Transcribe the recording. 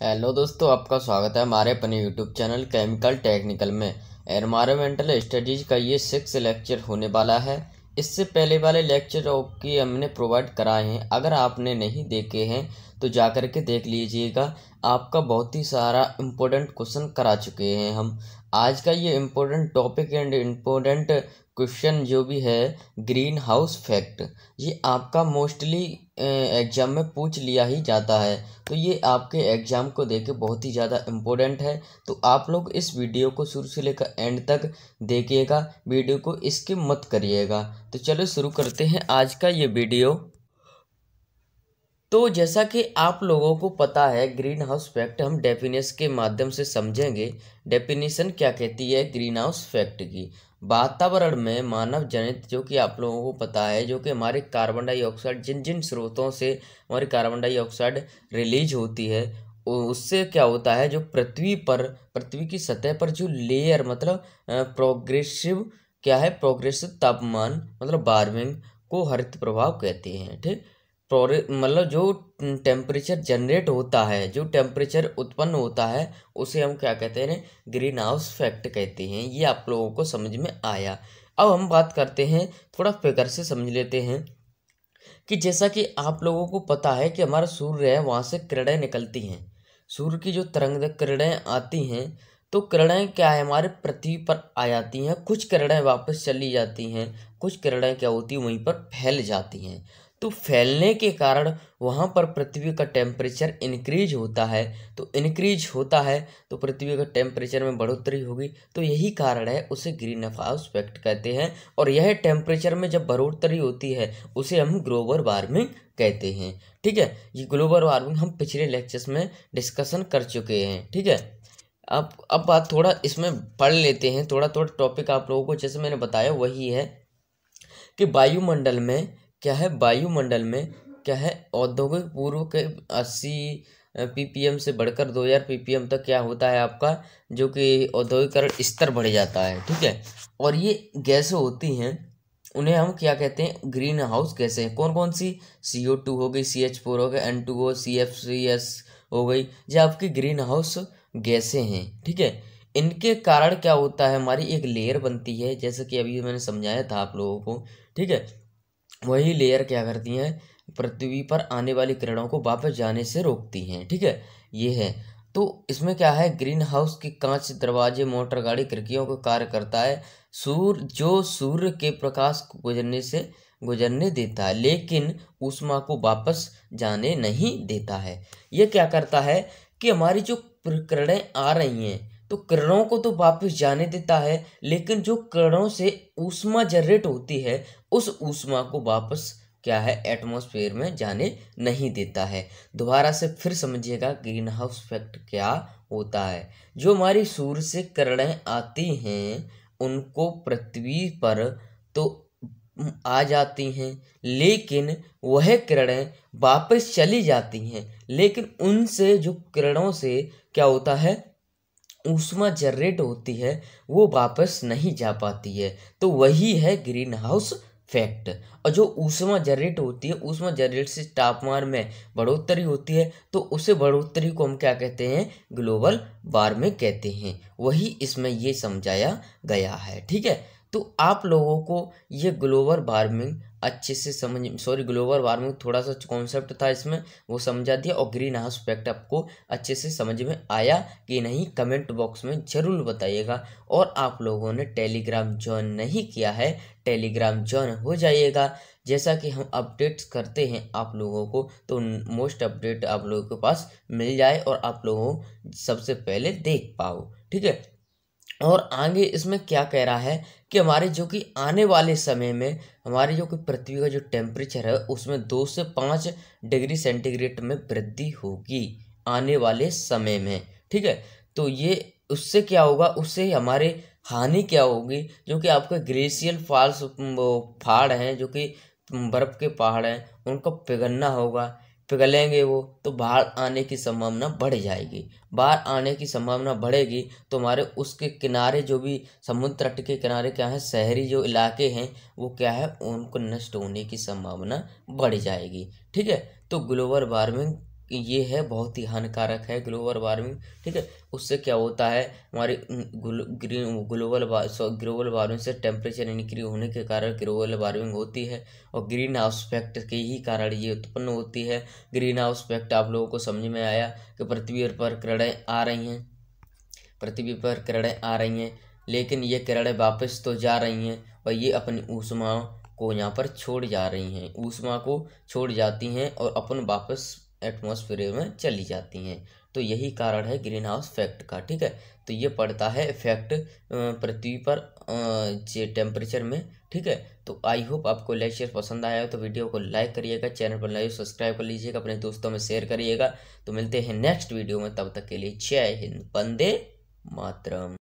Hello दोस्तों, आपका स्वागत है हमारे अपने यूट्यूब चैनल केमिकल टेक्निकल में। एनवायरमेंटल स्टडीज़ का ये सिक्स लेक्चर होने वाला है। इससे पहले वाले लेक्चर की हमने प्रोवाइड कराए हैं। अगर आपने नहीं देखे हैं तो जा कर के देख लीजिएगा। आपका बहुत ही सारा इम्पोर्टेंट क्वेश्चन करा चुके हैं हम। आज का ये important topic and important question जो भी है ग्रीन हाउस फैक्ट ये आपका मोस्टली एग्ज़ाम में पूछ लिया ही जाता है। तो ये आपके एग्ज़ाम को देखे बहुत ही ज़्यादा इम्पोर्टेंट है। तो आप लोग इस वीडियो को शुरू से लेकर एंड तक देखिएगा। वीडियो को इसके मत करिएगा। तो चलो शुरू करते हैं आज का ये वीडियो तो जैसा कि आप लोगों को पता है ग्रीन हाउस फैक्ट हम डेफिनेशन के माध्यम से समझेंगे। डेफिनेशन क्या कहती है ग्रीन हाउस फैक्ट की? वातावरण में मानव जनित, जो कि आप लोगों को पता है, जो कि हमारे कार्बन डाइऑक्साइड जिन जिन स्रोतों से हमारी कार्बन डाइऑक्साइड रिलीज़ होती है उससे क्या होता है, जो पृथ्वी पर, पृथ्वी की सतह पर जो लेयर मतलब प्रोग्रेसिव क्या है प्रोग्रेसिव तापमान मतलब वार्मिंग को हरित प्रभाव कहते हैं, ठीक? मतलब जो टेम्परेचर जनरेट होता है, जो टेम्परेचर उत्पन्न होता है, उसे हम क्या कहते हैं ग्रीन हाउस फैक्ट कहते हैं। ये आप लोगों को समझ में आया। अब हम बात करते हैं, थोड़ा फिकर से समझ लेते हैं कि जैसा कि आप लोगों को पता है कि हमारा सूर्य है, वहाँ से किरणें निकलती हैं। सूर्य की जो तरंग किरणें आती हैं तो किरणें क्या है, हमारे पृथ्वी पर आ जाती हैं, कुछ किरणें वापस चली जाती हैं, कुछ किरणें क्या होती हैं, वहीं पर फैल जाती हैं। तो फैलने के कारण वहाँ पर पृथ्वी का टेम्परेचर इनक्रीज होता है। तो इनक्रीज होता है तो पृथ्वी का टेम्परेचर में बढ़ोतरी होगी। तो यही कारण है, उसे ग्रीन हाउस इफ़ेक्ट कहते हैं। और यह टेम्परेचर में जब बढ़ोतरी होती है, उसे हम ग्लोबल वार्मिंग कहते हैं। ठीक है? ये ग्लोबल वार्मिंग हम पिछले लेक्चर्स में डिस्कशन कर चुके हैं। ठीक है? अब अब बात थोड़ा इसमें पढ़ लेते हैं। थोड़ा थोड़ा टॉपिक आप लोगों को, जैसे मैंने बताया, वही है कि वायुमंडल में क्या है वायुमंडल में? क्या है औद्योगिक पूर्व के अस्सी पीपीएम से बढ़कर दो हज़ार पीपीएम तक क्या होता है आपका? जो कि औद्योगिकरण स्तर बढ़ जाता है, ठीक है? और ये गैसें होती हैं, उन्हें हम क्या कहते हैं? ग्रीन हाउस गैसें हैं। कौन कौन सी? सी ओ टू हो गई सी एच फोर हो गई N two O C F C S हो गई, ये आपकी ग्रीन हाउस गैसें हैं, ठीक है? इनके कारण क्या होता है? हमारी एक लेयर बनती है, जैसे कि अभी मैंने समझाया था आप लोगों को, ठीक है? वही लेयर क्या करती हैं? पृथ्वी पर आने वाली किरणों को वापस जाने से रोकती हैं, ठीक है? ये है। तो इसमें क्या है? ग्रीन हाउस के कांच, दरवाजे, मोटर गाड़ी, खिड़कियों को कार्य करता है। सूर्य जो सूर्य के प्रकाश को गुजरने से गुजरने देता है, लेकिन ऊष्मा को वापस जाने नहीं देता है। ये क्या करता है कि हमारी जो किरणें आ रही हैं तो किरणों को तो वापस जाने देता है, लेकिन जो किरणों से ऊष्मा जनरेट होती है, उस ऊष्मा को वापस क्या है एटमॉस्फेयर में जाने नहीं देता है। दोबारा से फिर समझिएगा ग्रीन हाउस इफ़ेक्ट क्या होता है। जो हमारी सूर्य से किरणें आती हैं, उनको पृथ्वी पर तो आ जाती हैं, लेकिन वह किरणें वापस चली जाती हैं, लेकिन उनसे, जो किरणों से क्या होता है ऊष्मा जनरेट होती है, वो वापस नहीं जा पाती है। तो वही है ग्रीन हाउस फैक्ट। और जो ऊष्मा जनरेट होती है, ऊष्मा जनरेट से तापमान में बढ़ोतरी होती है तो उसे बढ़ोतरी को हम क्या कहते हैं? ग्लोबल वार्मिंग कहते हैं। वही इसमें ये समझाया गया है, ठीक है? तो आप लोगों को ये ग्लोबल वार्मिंग अच्छे से समझ, सॉरी, ग्लोबल वार्मिंग थोड़ा सा कॉन्सेप्ट था इसमें, वो समझा दिया और ग्रीन हाउस इफ़ेक्ट आपको अच्छे से समझ में आया कि नहीं कमेंट बॉक्स में ज़रूर बताइएगा। और आप लोगों ने टेलीग्राम ज्वाइन नहीं किया है टेलीग्राम ज्वाइन हो जाइएगा। जैसा कि हम अपडेट्स करते हैं आप लोगों को तो मोस्ट अपडेट आप लोगों के पास मिल जाए और आप लोगों सबसे पहले देख पाओ, ठीक है? और आगे इसमें क्या कह रहा है कि हमारे जो कि आने वाले समय में, हमारे जो कि पृथ्वी का जो टेम्परेचर है, उसमें दो से पाँच डिग्री सेंटीग्रेड में वृद्धि होगी आने वाले समय में, ठीक है? तो ये उससे क्या होगा? उससे हमारे हानि क्या होगी? जो कि आपके ग्लेशियल फॉल्स पहाड़ हैं, जो कि बर्फ़ के पहाड़ हैं, उनको पिघलना होगा। पिघलेंगे वो तो बाहर आने की संभावना बढ़ जाएगी। बाहर आने की संभावना बढ़ेगी तो हमारे उसके किनारे जो भी समुद्र तट के किनारे क्या है, शहरी जो इलाके हैं, वो क्या है, उनको नष्ट होने की संभावना बढ़ जाएगी। ठीक है? तो ग्लोबल वार्मिंग ये है, बहुत ही हानिकारक है ग्लोबल वार्मिंग। ठीक है, उससे क्या होता है, हमारे ग्लोबल ग्लोबल वार्मिंग से टेम्परेचर इंक्रीज होने के कारण ग्लोबल वार्मिंग होती है और ग्रीन हाउस इफ़ेक्ट के ही कारण ये उत्पन्न होती है। ग्रीन हाउस इफ़ेक्ट आप लोगों को समझ में आया कि पृथ्वी पर किरणें आ रही हैं। पृथ्वी पर किरणें आ रही हैं, लेकिन ये किरणें वापस तो जा रही हैं और ये अपनी ऊष्मा को यहाँ पर छोड़ जा रही हैं। ऊष्मा को छोड़ जाती हैं और अपन वापस एटमॉस्फेयर में चली जाती हैं। तो यही कारण है ग्रीन हाउस इफ़ेक्ट का, ठीक है? तो ये पड़ता है इफ़ेक्ट पृथ्वी पर टेम्परेचर में, ठीक है? तो आई होप आपको लेक्चर पसंद आया हो तो वीडियो को लाइक करिएगा चैनल पर लाइक सब्सक्राइब कर लीजिएगा, अपने दोस्तों में शेयर करिएगा। तो मिलते हैं नेक्स्ट वीडियो में, तब तक के लिए जय हिंद बंदे मातरम।